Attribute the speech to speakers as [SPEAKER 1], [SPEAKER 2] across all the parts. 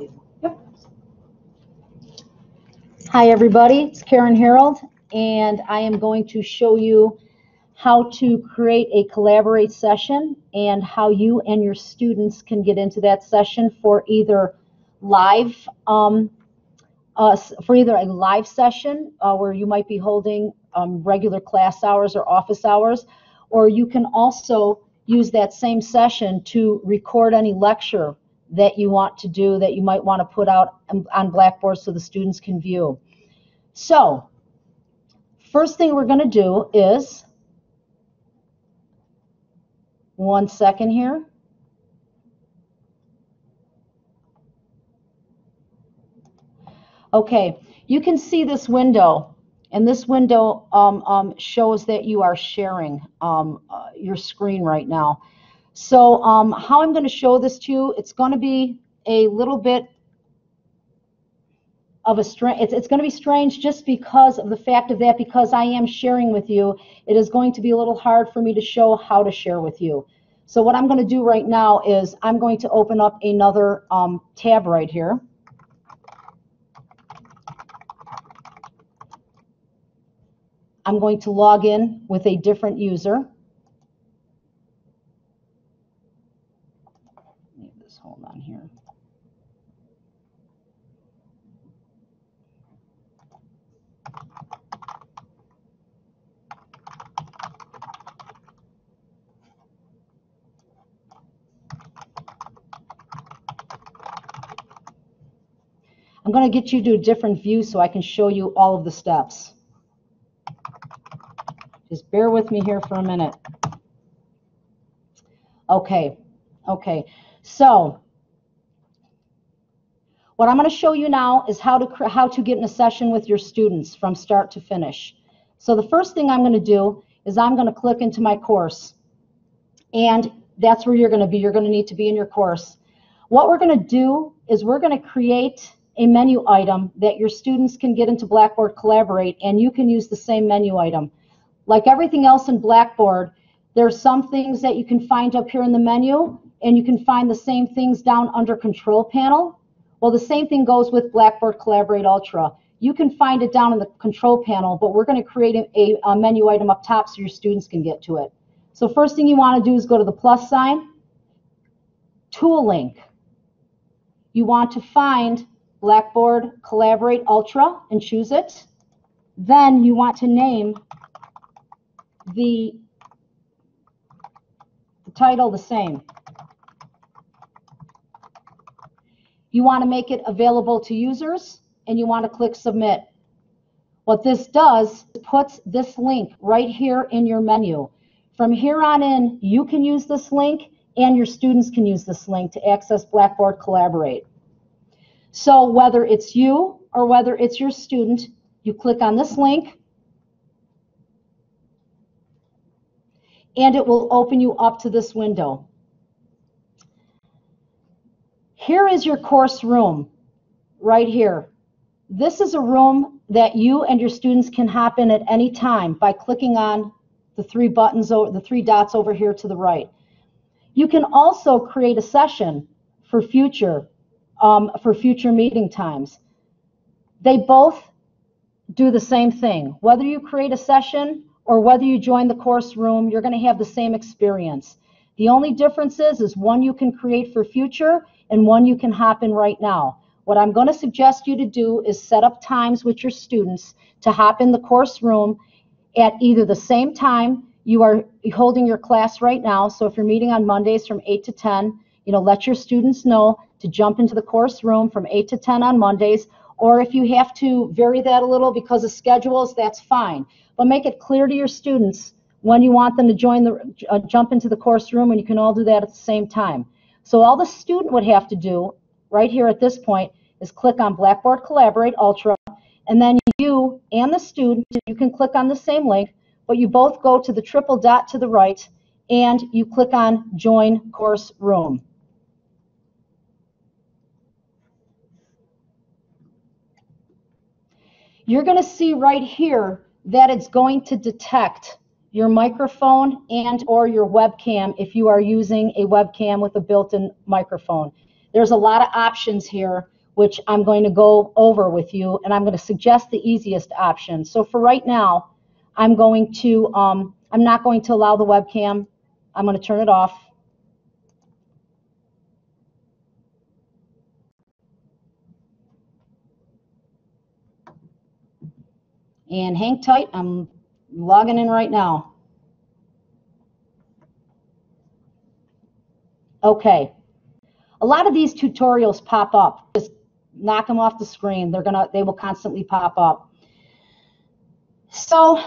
[SPEAKER 1] Yep. Hi, everybody. It's Karen Harold, and I am going to show you how to create a collaborate session and how you and your students can get into that session for either live um, uh, for either a live session uh, where you might be holding um, regular class hours or office hours, or you can also use that same session to record any lecture that you want to do that you might want to put out on Blackboard so the students can view. So, first thing we're going to do is, one second here. Okay, you can see this window, and this window um, um, shows that you are sharing um, uh, your screen right now. So um, how I'm going to show this to you, it's going to be a little bit of a strange, it's, it's going to be strange just because of the fact of that, because I am sharing with you, it is going to be a little hard for me to show how to share with you. So what I'm going to do right now is I'm going to open up another um, tab right here. I'm going to log in with a different user. This, hold on here. I'm going to get you to a different view so I can show you all of the steps. Just bear with me here for a minute. Okay, okay. So what I'm going to show you now is how to how to get in a session with your students from start to finish. So the first thing I'm going to do is I'm going to click into my course. And that's where you're going to be. You're going to need to be in your course. What we're going to do is we're going to create a menu item that your students can get into Blackboard Collaborate, and you can use the same menu item. Like everything else in Blackboard, there's some things that you can find up here in the menu, and you can find the same things down under Control Panel. Well, the same thing goes with Blackboard Collaborate Ultra. You can find it down in the Control Panel, but we're going to create a, a menu item up top so your students can get to it. So first thing you want to do is go to the plus sign, tool link. You want to find Blackboard Collaborate Ultra and choose it. Then you want to name the, the title the same. You want to make it available to users and you want to click submit. What this does puts this link right here in your menu. From here on in, you can use this link and your students can use this link to access Blackboard Collaborate. So whether it's you or whether it's your student, you click on this link and it will open you up to this window. Here is your course room right here. This is a room that you and your students can hop in at any time by clicking on the three buttons, the three dots over here to the right. You can also create a session for future, um, for future meeting times. They both do the same thing. Whether you create a session or whether you join the course room, you're going to have the same experience. The only difference is, is one you can create for future and one you can hop in right now. What I'm going to suggest you to do is set up times with your students to hop in the course room at either the same time you are holding your class right now. So if you're meeting on Mondays from 8 to 10, you know, let your students know to jump into the course room from 8 to 10 on Mondays. Or if you have to vary that a little because of schedules, that's fine but make it clear to your students when you want them to join the uh, jump into the course room and you can all do that at the same time. So all the student would have to do right here at this point is click on Blackboard Collaborate Ultra and then you and the student, you can click on the same link, but you both go to the triple dot to the right and you click on Join Course Room. You're going to see right here that it's going to detect your microphone and or your webcam if you are using a webcam with a built-in microphone. There's a lot of options here, which I'm going to go over with you, and I'm going to suggest the easiest option. So for right now, I'm going to, um, I'm not going to allow the webcam. I'm going to turn it off. And hang tight, I'm logging in right now. Okay. A lot of these tutorials pop up. Just knock them off the screen. They're gonna, they will constantly pop up. So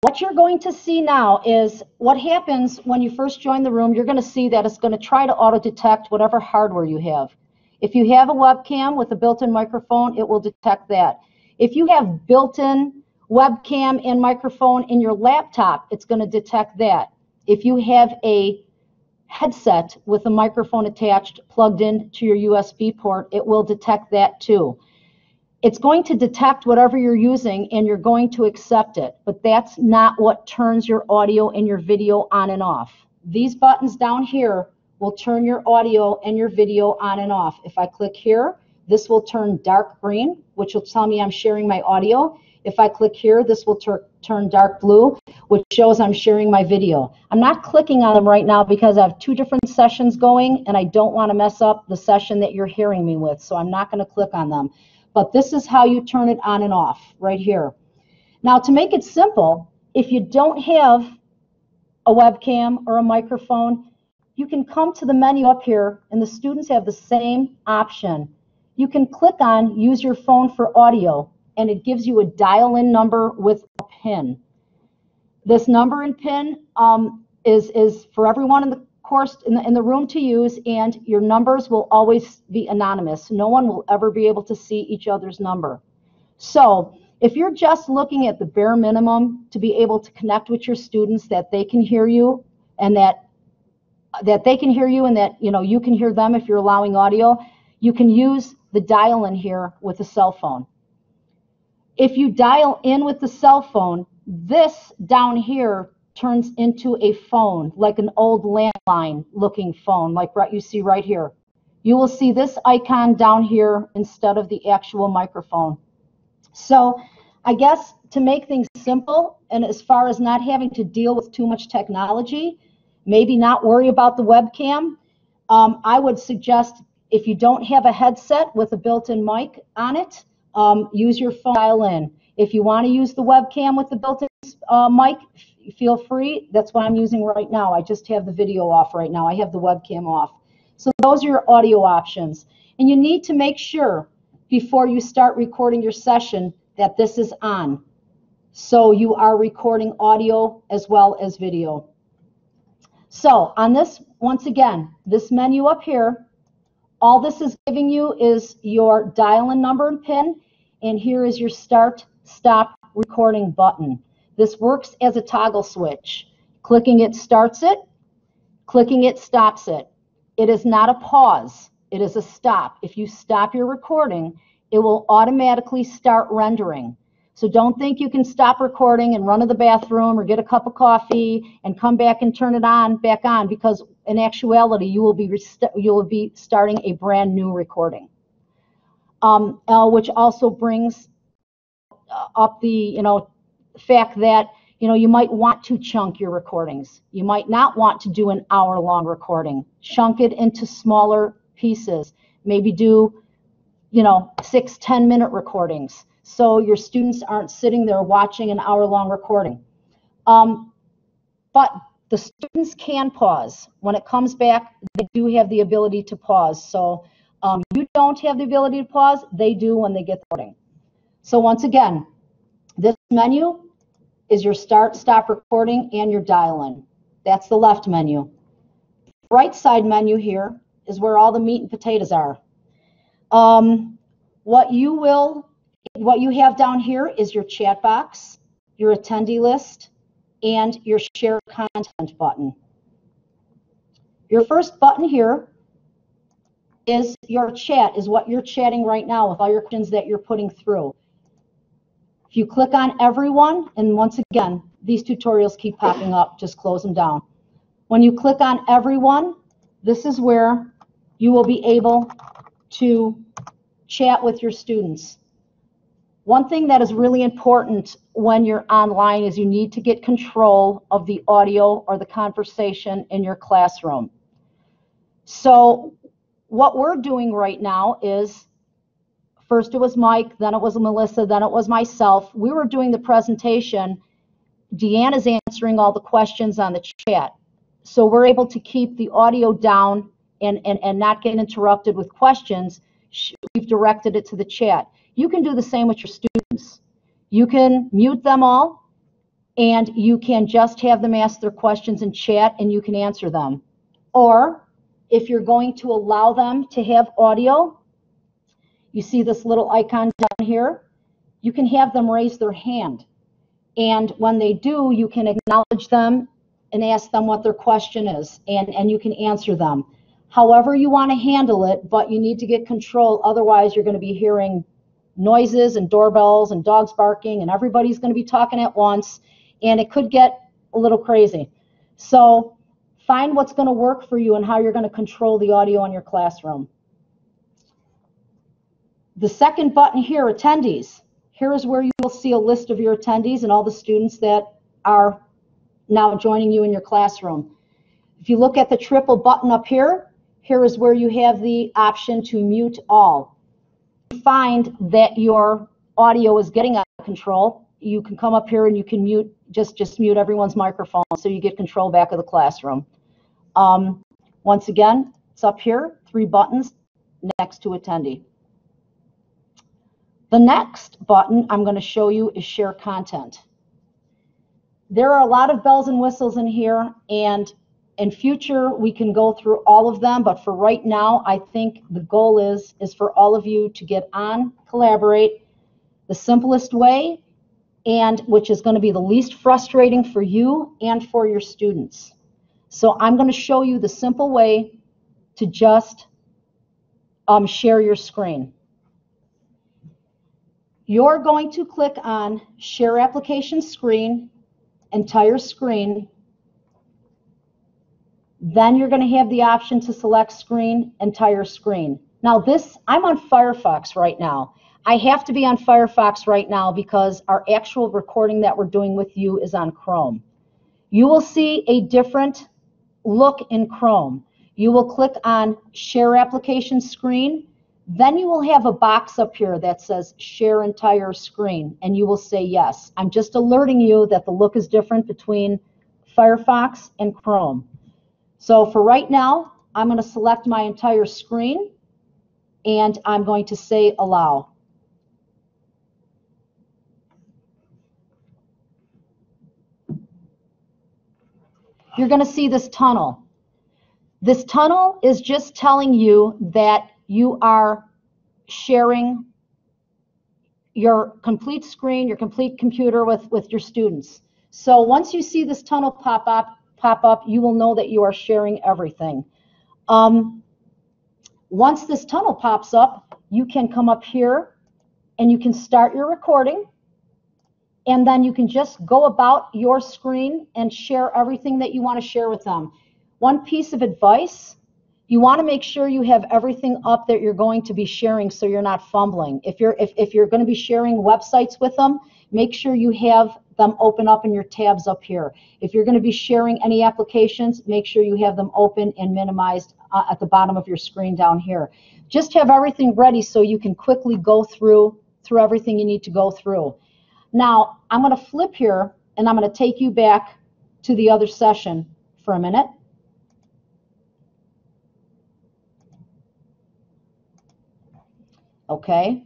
[SPEAKER 1] what you're going to see now is what happens when you first join the room. You're going to see that it's going to try to auto detect whatever hardware you have. If you have a webcam with a built-in microphone, it will detect that. If you have built-in webcam and microphone in your laptop, it's going to detect that. If you have a headset with a microphone attached plugged in to your USB port, it will detect that too. It's going to detect whatever you're using and you're going to accept it, but that's not what turns your audio and your video on and off. These buttons down here will turn your audio and your video on and off. If I click here, this will turn dark green, which will tell me I'm sharing my audio. If I click here, this will turn dark blue, which shows I'm sharing my video. I'm not clicking on them right now because I have two different sessions going and I don't want to mess up the session that you're hearing me with, so I'm not going to click on them. But this is how you turn it on and off right here. Now, to make it simple, if you don't have a webcam or a microphone, you can come to the menu up here and the students have the same option you can click on use your phone for audio and it gives you a dial-in number with a pin. This number and pin um, is, is for everyone in the course in the, in the room to use and your numbers will always be anonymous. No one will ever be able to see each other's number. So if you're just looking at the bare minimum to be able to connect with your students that they can hear you and that that they can hear you and that you know you can hear them if you're allowing audio, you can use the dial in here with a cell phone. If you dial in with the cell phone, this down here turns into a phone, like an old landline looking phone, like what you see right here. You will see this icon down here instead of the actual microphone. So I guess to make things simple, and as far as not having to deal with too much technology, maybe not worry about the webcam, um, I would suggest if you don't have a headset with a built-in mic on it, um, use your phone dial in. If you want to use the webcam with the built-in uh, mic, feel free. That's what I'm using right now. I just have the video off right now. I have the webcam off. So those are your audio options. And you need to make sure before you start recording your session that this is on. So you are recording audio as well as video. So on this, once again, this menu up here, all this is giving you is your dial-in number and PIN, and here is your start stop recording button. This works as a toggle switch. Clicking it starts it, clicking it stops it. It is not a pause, it is a stop. If you stop your recording, it will automatically start rendering. So don't think you can stop recording and run to the bathroom or get a cup of coffee and come back and turn it on back on because in actuality you will be you will be starting a brand new recording. Um, which also brings uh, up the you know fact that you know you might want to chunk your recordings. You might not want to do an hour long recording. Chunk it into smaller pieces. Maybe do you know six ten minute recordings so your students aren't sitting there watching an hour long recording. Um, but the students can pause. When it comes back, they do have the ability to pause. So um, you don't have the ability to pause, they do when they get the recording. So once again, this menu is your start, stop recording, and your dial-in. That's the left menu. Right side menu here is where all the meat and potatoes are. Um, what you will what you have down here is your chat box, your attendee list, and your share content button. Your first button here is your chat, is what you're chatting right now with all your questions that you're putting through. If you click on everyone, and once again, these tutorials keep popping up, just close them down. When you click on everyone, this is where you will be able to chat with your students. One thing that is really important when you're online is you need to get control of the audio or the conversation in your classroom. So what we're doing right now is first it was Mike, then it was Melissa, then it was myself. We were doing the presentation. Deanne is answering all the questions on the chat. So we're able to keep the audio down and, and, and not get interrupted with questions. We've directed it to the chat. You can do the same with your students. You can mute them all and you can just have them ask their questions in chat and you can answer them. Or if you're going to allow them to have audio, you see this little icon down here, you can have them raise their hand. And when they do, you can acknowledge them and ask them what their question is, and, and you can answer them. However you want to handle it, but you need to get control. Otherwise, you're going to be hearing noises and doorbells and dogs barking, and everybody's going to be talking at once, and it could get a little crazy. So find what's going to work for you and how you're going to control the audio in your classroom. The second button here, attendees. Here is where you will see a list of your attendees and all the students that are now joining you in your classroom. If you look at the triple button up here, here is where you have the option to mute all. You find that your audio is getting out of control. You can come up here and you can mute, just, just mute everyone's microphone so you get control back of the classroom. Um, once again, it's up here, three buttons next to attendee. The next button I'm going to show you is share content there are a lot of bells and whistles in here and in future we can go through all of them but for right now i think the goal is is for all of you to get on collaborate the simplest way and which is going to be the least frustrating for you and for your students so i'm going to show you the simple way to just um, share your screen you're going to click on share application screen entire screen. Then you're going to have the option to select screen, entire screen. Now this, I'm on Firefox right now. I have to be on Firefox right now because our actual recording that we're doing with you is on Chrome. You will see a different look in Chrome. You will click on Share Application Screen then you will have a box up here that says share entire screen and you will say yes. I'm just alerting you that the look is different between Firefox and Chrome. So for right now, I'm going to select my entire screen and I'm going to say allow. You're going to see this tunnel. This tunnel is just telling you that you are sharing your complete screen, your complete computer with, with your students. So once you see this tunnel pop up, pop up, you will know that you are sharing everything. Um, once this tunnel pops up, you can come up here and you can start your recording. And then you can just go about your screen and share everything that you want to share with them. One piece of advice you want to make sure you have everything up that you're going to be sharing so you're not fumbling. If you're if, if you're going to be sharing websites with them, make sure you have them open up in your tabs up here. If you're going to be sharing any applications, make sure you have them open and minimized uh, at the bottom of your screen down here. Just have everything ready so you can quickly go through through everything you need to go through. Now, I'm going to flip here and I'm going to take you back to the other session for a minute. okay?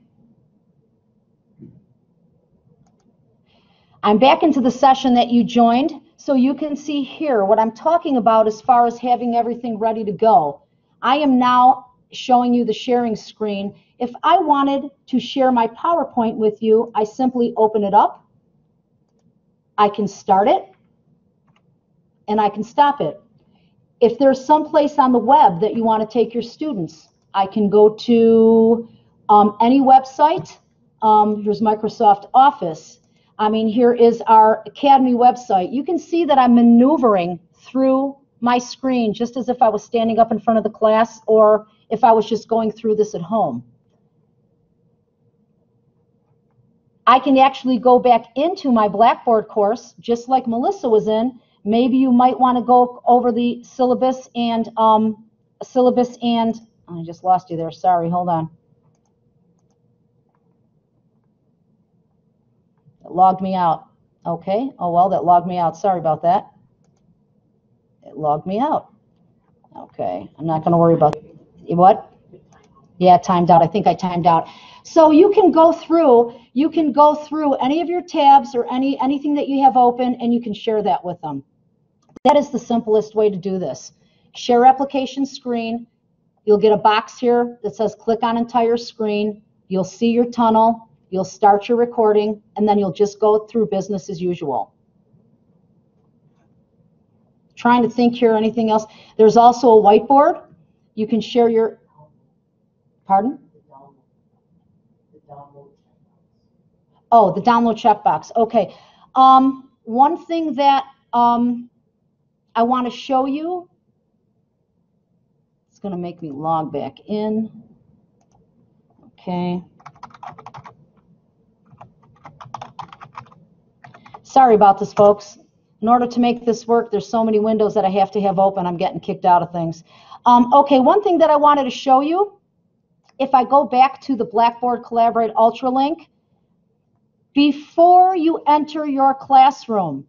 [SPEAKER 1] I'm back into the session that you joined, so you can see here what I'm talking about as far as having everything ready to go. I am now showing you the sharing screen. If I wanted to share my PowerPoint with you, I simply open it up. I can start it, and I can stop it. If there's some place on the web that you want to take your students, I can go to um, any website, um, here's Microsoft Office. I mean, here is our Academy website. You can see that I'm maneuvering through my screen just as if I was standing up in front of the class or if I was just going through this at home. I can actually go back into my Blackboard course, just like Melissa was in. Maybe you might want to go over the syllabus and um, syllabus and I just lost you there. Sorry, hold on. It logged me out. Okay. Oh well, that logged me out. Sorry about that. It logged me out. Okay. I'm not going to worry about what? Yeah, timed out. I think I timed out. So you can go through, you can go through any of your tabs or any anything that you have open and you can share that with them. That is the simplest way to do this. Share application screen. You'll get a box here that says click on entire screen. You'll see your tunnel. You'll start your recording and then you'll just go through business as usual. Trying to think here, anything else? There's also a whiteboard. You can share your, pardon? Oh, the download checkbox. Okay. Um, one thing that um, I want to show you, it's going to make me log back in. Okay. Sorry about this, folks. In order to make this work, there's so many windows that I have to have open. I'm getting kicked out of things. Um, okay, one thing that I wanted to show you, if I go back to the Blackboard Collaborate Ultra link, before you enter your classroom,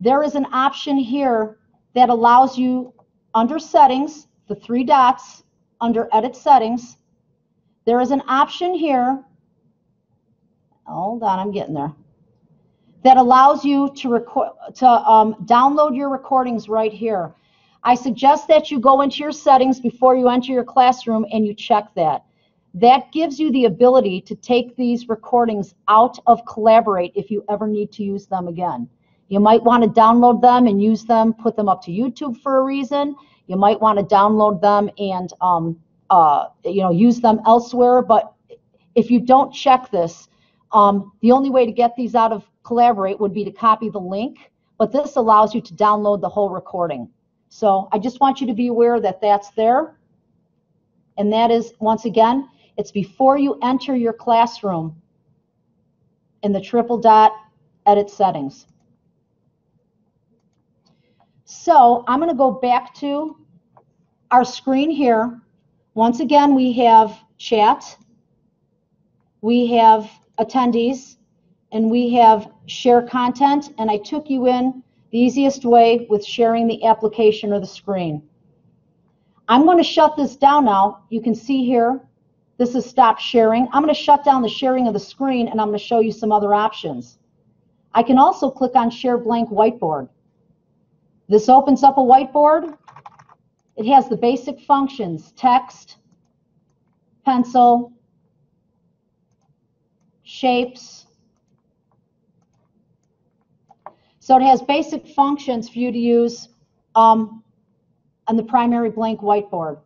[SPEAKER 1] there is an option here that allows you under settings, the three dots under edit settings, there is an option here, hold on, I'm getting there, that allows you to, record, to um, download your recordings right here. I suggest that you go into your settings before you enter your classroom and you check that. That gives you the ability to take these recordings out of Collaborate if you ever need to use them again. You might want to download them and use them, put them up to YouTube for a reason. You might want to download them and um, uh, you know use them elsewhere. But if you don't check this, um, the only way to get these out of Collaborate would be to copy the link. But this allows you to download the whole recording. So I just want you to be aware that that's there. And that is, once again, it's before you enter your classroom in the triple dot edit settings. So I'm going to go back to our screen here. Once again, we have chat, we have attendees, and we have share content. And I took you in the easiest way with sharing the application or the screen. I'm going to shut this down now. You can see here this is stop sharing. I'm going to shut down the sharing of the screen and I'm going to show you some other options. I can also click on share blank whiteboard. This opens up a whiteboard. It has the basic functions, text, pencil, shapes. So it has basic functions for you to use um, on the primary blank whiteboard.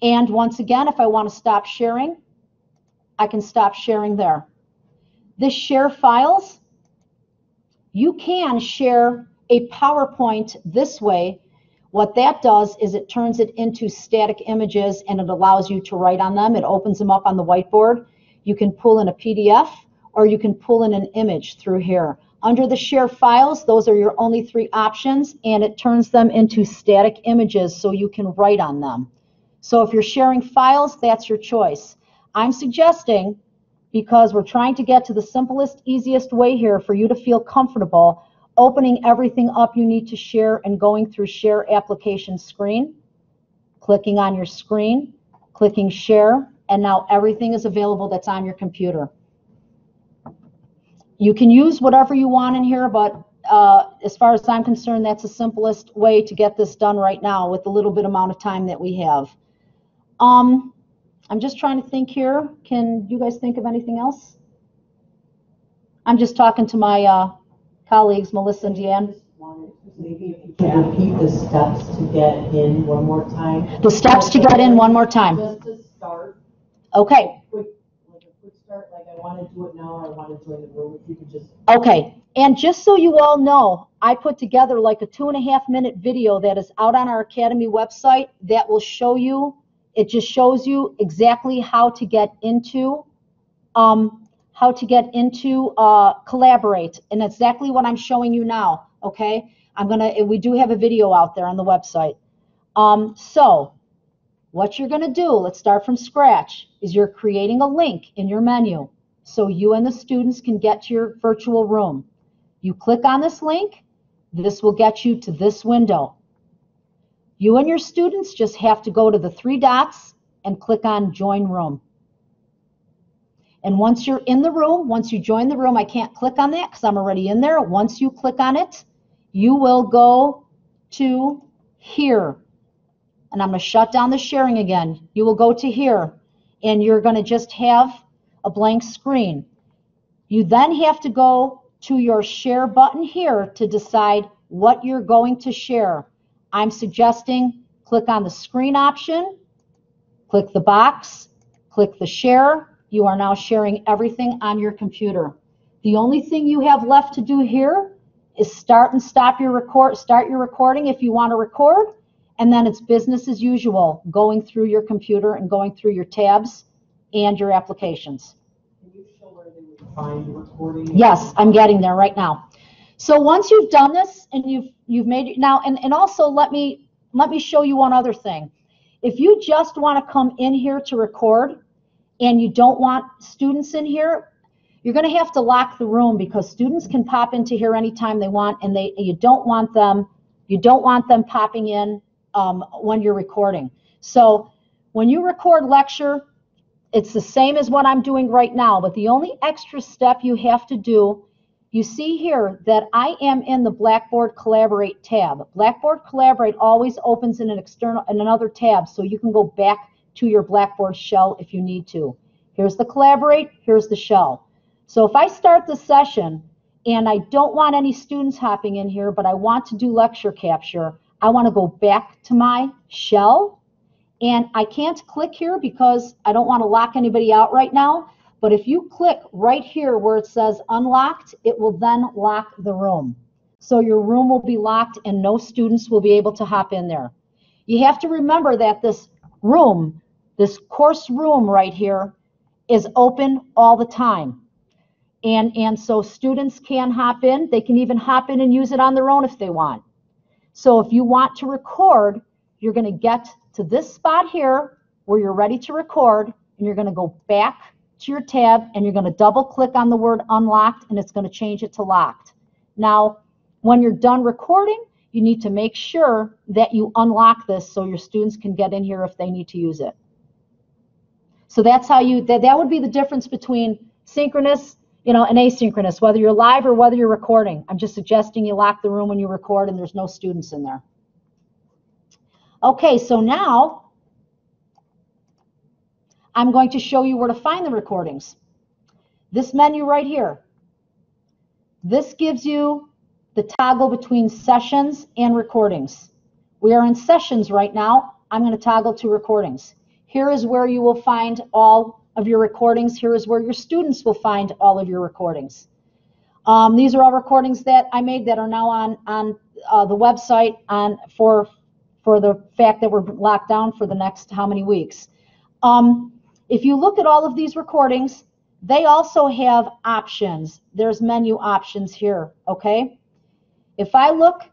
[SPEAKER 1] And once again, if I want to stop sharing, I can stop sharing there. This share files, you can share a PowerPoint this way. What that does is it turns it into static images and it allows you to write on them. It opens them up on the whiteboard. You can pull in a PDF or you can pull in an image through here. Under the share files, those are your only three options and it turns them into static images so you can write on them. So if you're sharing files, that's your choice. I'm suggesting, because we're trying to get to the simplest, easiest way here for you to feel comfortable, opening everything up you need to share and going through share application screen, clicking on your screen, clicking share, and now everything is available that's on your computer. You can use whatever you want in here, but uh, as far as I'm concerned, that's the simplest way to get this done right now with the little bit amount of time that we have. Um, I'm just trying to think here. Can you guys think of anything else? I'm just talking to my uh, colleagues, Melissa and Deanne.
[SPEAKER 2] Maybe if you can repeat the steps to get in one more time.
[SPEAKER 1] The steps to get in one more time.
[SPEAKER 2] Just to start,
[SPEAKER 1] Okay,
[SPEAKER 2] quick, like a quick start, like I want to do it now, I want to join the room, if you could just.
[SPEAKER 1] okay. And just so you all know, I put together like a two and a half minute video that is out on our Academy website that will show you, it just shows you exactly how to get into, um, how to get into uh, Collaborate. And exactly what I'm showing you now, okay? I'm gonna, we do have a video out there on the website. Um, so what you're gonna do, let's start from scratch, is you're creating a link in your menu so you and the students can get to your virtual room. You click on this link, this will get you to this window. You and your students just have to go to the three dots and click on join room. And once you're in the room, once you join the room, I can't click on that because I'm already in there. Once you click on it, you will go to here. And I'm going to shut down the sharing again. You will go to here and you're going to just have a blank screen. You then have to go to your share button here to decide what you're going to share. I'm suggesting click on the screen option, click the box, click the share. You are now sharing everything on your computer. The only thing you have left to do here is start and stop your record, start your recording if you want to record, and then it's business as usual, going through your computer and going through your tabs and your applications.
[SPEAKER 2] Can you show where they would find recording?
[SPEAKER 1] Yes, I'm getting there right now. So once you've done this and you've you've made it now, and, and also let me let me show you one other thing. If you just want to come in here to record and you don't want students in here, you're going to have to lock the room because students can pop into here anytime they want, and they you don't want them you don't want them popping in um, when you're recording. So when you record lecture, it's the same as what I'm doing right now, but the only extra step you have to do, you see here that I am in the Blackboard Collaborate tab. Blackboard Collaborate always opens in an external in another tab, so you can go back to your Blackboard shell if you need to. Here's the Collaborate, here's the shell. So if I start the session and I don't want any students hopping in here, but I want to do lecture capture, I want to go back to my shell and I can't click here because I don't want to lock anybody out right now. But if you click right here where it says unlocked, it will then lock the room. So your room will be locked and no students will be able to hop in there. You have to remember that this room, this course room right here, is open all the time. And, and so students can hop in. They can even hop in and use it on their own if they want. So if you want to record, you're going to get to this spot here where you're ready to record, and you're going to go back to your tab and you're going to double click on the word unlocked and it's going to change it to locked. Now, when you're done recording, you need to make sure that you unlock this so your students can get in here if they need to use it. So that's how you, that, that would be the difference between synchronous, you know, and asynchronous, whether you're live or whether you're recording. I'm just suggesting you lock the room when you record and there's no students in there. Okay, so now I'm going to show you where to find the recordings. This menu right here. This gives you the toggle between sessions and recordings. We are in sessions right now. I'm going to toggle to recordings. Here is where you will find all of your recordings. Here is where your students will find all of your recordings. Um, these are all recordings that I made that are now on, on uh, the website on, for, for the fact that we're locked down for the next how many weeks. Um, if you look at all of these recordings, they also have options. There's menu options here, okay? If I look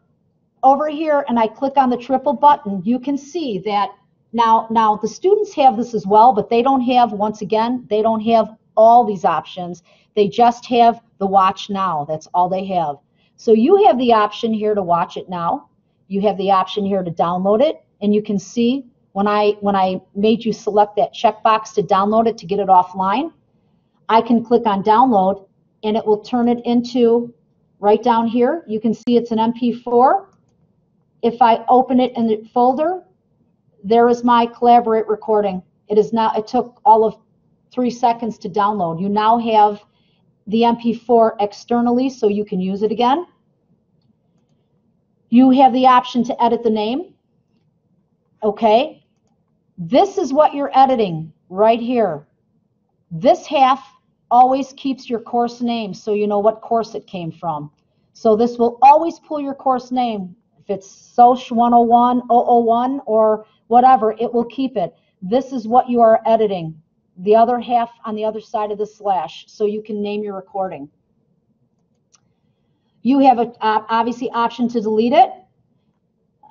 [SPEAKER 1] over here and I click on the triple button, you can see that now, now the students have this as well, but they don't have, once again, they don't have all these options. They just have the watch now. That's all they have. So you have the option here to watch it now. You have the option here to download it, and you can see when I when I made you select that checkbox to download it to get it offline, I can click on download and it will turn it into right down here. You can see it's an MP4. If I open it in the folder, there is my collaborate recording. It is now it took all of three seconds to download. You now have the MP4 externally so you can use it again. You have the option to edit the name. Okay, this is what you're editing right here. This half always keeps your course name so you know what course it came from. So this will always pull your course name. If it's SOC 101, 001, or whatever, it will keep it. This is what you are editing. The other half on the other side of the slash, so you can name your recording. You have a uh, obviously option to delete it.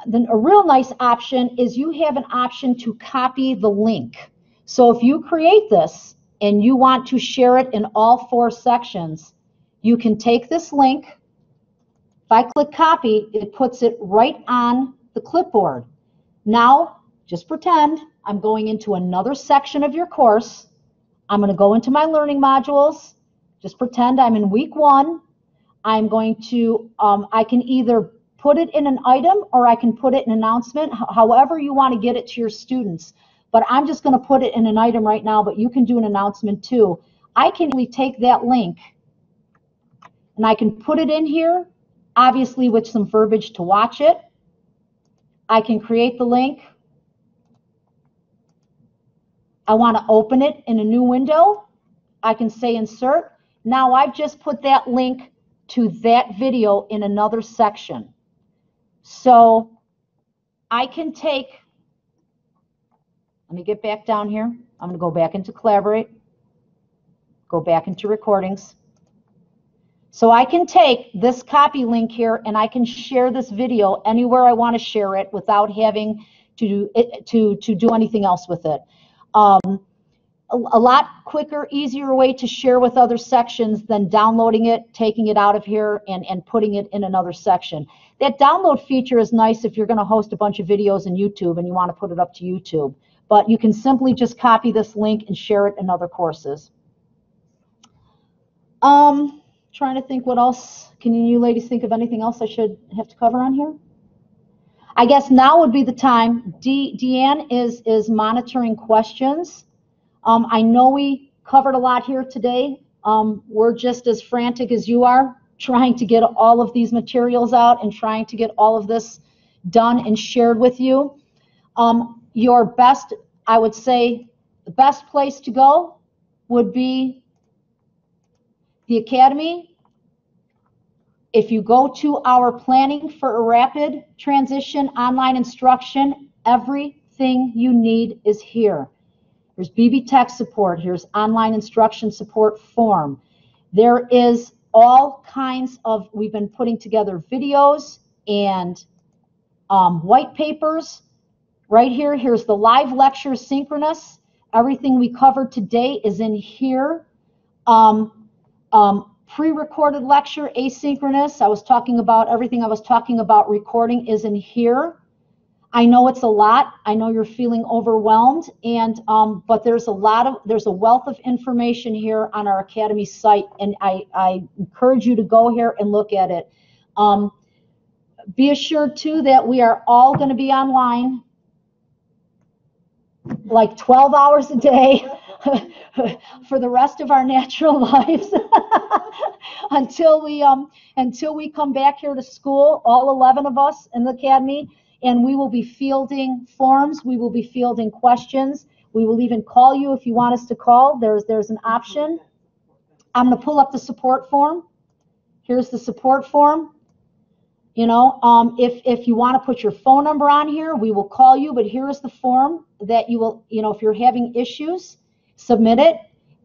[SPEAKER 1] Then a real nice option is you have an option to copy the link. So if you create this and you want to share it in all four sections, you can take this link. If I click copy, it puts it right on the clipboard. Now, just pretend I'm going into another section of your course. I'm going to go into my learning modules. Just pretend I'm in week one. I'm going to, um, I can either put it in an item or I can put it in an announcement, however you want to get it to your students. But I'm just going to put it in an item right now, but you can do an announcement too. I can really take that link and I can put it in here, obviously with some verbiage to watch it. I can create the link. I want to open it in a new window. I can say insert. Now I've just put that link to that video in another section. So I can take, let me get back down here. I'm going to go back into Collaborate, go back into recordings. So I can take this copy link here and I can share this video anywhere I want to share it without having to to, to do anything else with it. Um, a, lot quicker, easier way to share with other sections than downloading it, taking it out of here, and, and putting it in another section. That download feature is nice if you're going to host a bunch of videos in YouTube and you want to put it up to YouTube. But you can simply just copy this link and share it in other courses. Um, trying to think what else. Can you ladies think of anything else I should have to cover on here? I guess now would be the time. De Deanne is, is monitoring questions. Um, I know we covered a lot here today. Um, we're just as frantic as you are trying to get all of these materials out and trying to get all of this done and shared with you. Um, your best, I would say, the best place to go would be the Academy if you go to our planning for a rapid transition online instruction, everything you need is here. There's BB Tech support. Here's online instruction support form. There is all kinds of, we've been putting together videos and um, white papers. Right here, here's the live lecture synchronous. Everything we covered today is in here. Um, um, pre-recorded lecture, asynchronous. I was talking about everything I was talking about recording is in here. I know it's a lot. I know you're feeling overwhelmed, and um, but there's a lot of there's a wealth of information here on our academy site, and I, I encourage you to go here and look at it. Um, be assured too that we are all going to be online like 12 hours a day for the rest of our natural lives until we um until we come back here to school all 11 of us in the academy and we will be fielding forms. We will be fielding questions. We will even call you if you want us to call. There's there's an option. I'm going to pull up the support form. Here's the support form. You know, um, if, if you want to put your phone number on here, we will call you, but here is the form that you will, you know, if you're having issues, submit it.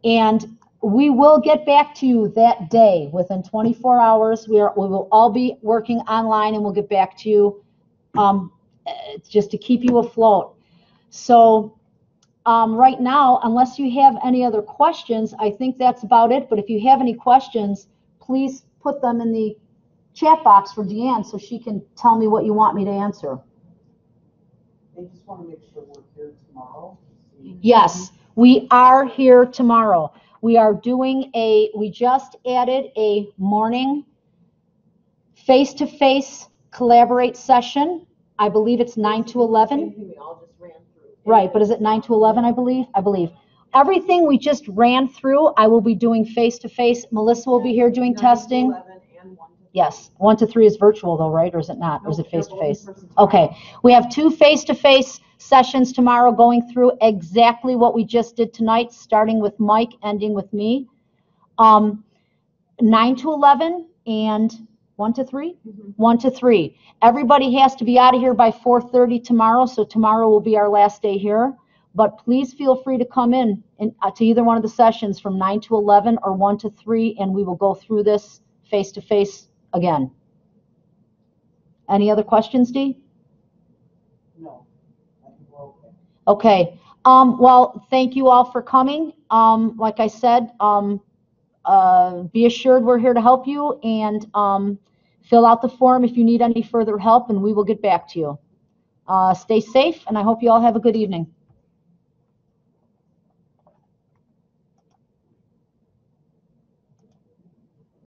[SPEAKER 1] And we will get back to you that day. Within 24 hours. We are, we will all be working online and we'll get back to you um, just to keep you afloat. So um, right now, unless you have any other questions, I think that's about it. But if you have any questions, please put them in the chat box for Deanne so she can tell me what you want me to answer.
[SPEAKER 2] I just want to make sure we're here tomorrow.
[SPEAKER 1] Yes, we are here tomorrow. We are doing a, we just added a morning face-to-face collaborate session. I believe it's 9 to 11.
[SPEAKER 2] Same thing we all just ran through.
[SPEAKER 1] Right, but is it 9 to 11, I believe? I believe. Everything we just ran through, I will be doing face-to-face. Melissa will be here doing testing.
[SPEAKER 2] 11 and one to
[SPEAKER 1] Yes, 1 to 3 is virtual though, right? Or is it not? Or is it face-to-face? Okay, we have two face-to-face sessions tomorrow going through exactly what we just did tonight, starting with Mike, ending with me. Um, 9 to 11 and 1 to 3? 1 to 3. Everybody has to be out of here by 4:30 tomorrow, so tomorrow will be our last day here. But please feel free to come in and, uh, to either one of the sessions from 9 to 11 or 1 to 3, and we will go through this face-to-face again. Any other questions, Dee?
[SPEAKER 2] No, I think we're okay.
[SPEAKER 1] Okay, um, well, thank you all for coming. Um, like I said, um, uh, be assured we're here to help you and, um, fill out the form if you need any further help and we will get back to you. Uh, stay safe and I hope you all have a good evening.